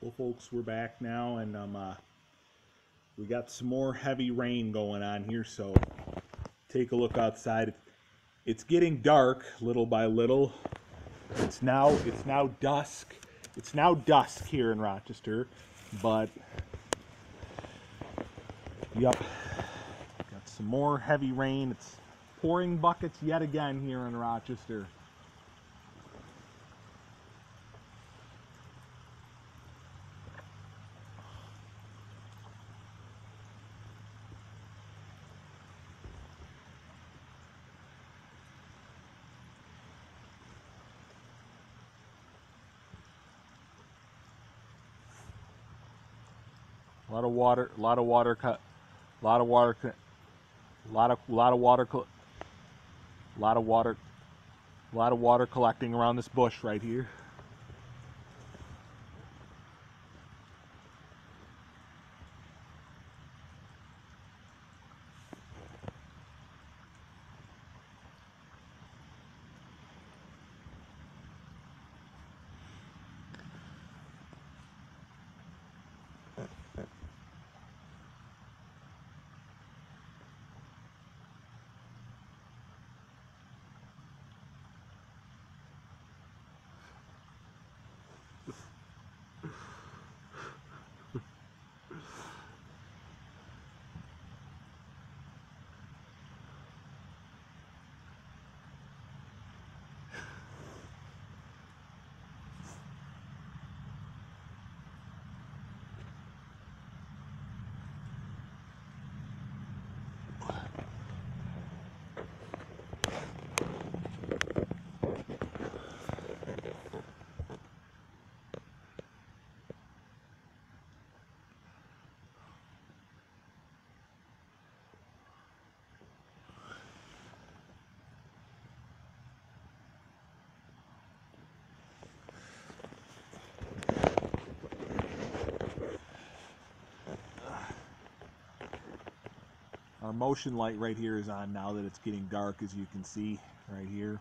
Well, folks, we're back now, and um, uh, we got some more heavy rain going on here. So take a look outside. It's getting dark little by little. It's now it's now dusk. It's now dusk here in Rochester, but yep, got some more heavy rain. It's pouring buckets yet again here in Rochester. A lot of water, a lot of water cut, a lot of water, a lot of, lot of water, a lot of water, a lot of water collecting around this bush right here. Our motion light right here is on now that it's getting dark, as you can see right here.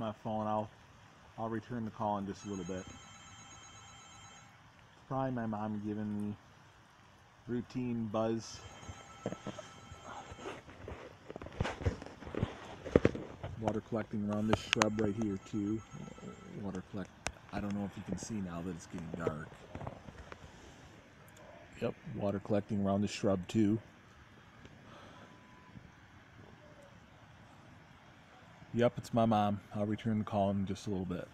My phone. I'll I'll return the call in just a little bit. probably my mom giving me routine buzz. Water collecting around this shrub right here too. Water collect. I don't know if you can see now that it's getting dark. Yep, water collecting around the shrub too. Yep, it's my mom. I'll return the call in just a little bit.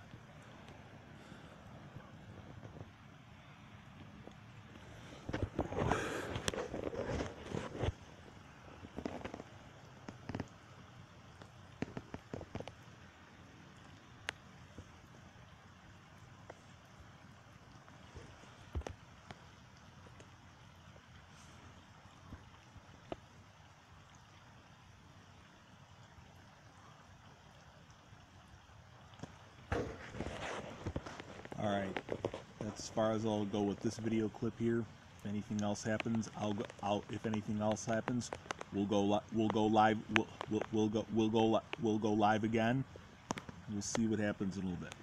All right, that's as far as I'll go with this video clip here. If anything else happens, I'll go. I'll, if anything else happens, we'll go. We'll go live. We'll, we'll, we'll go. We'll go. We'll go live again. We'll see what happens in a little bit.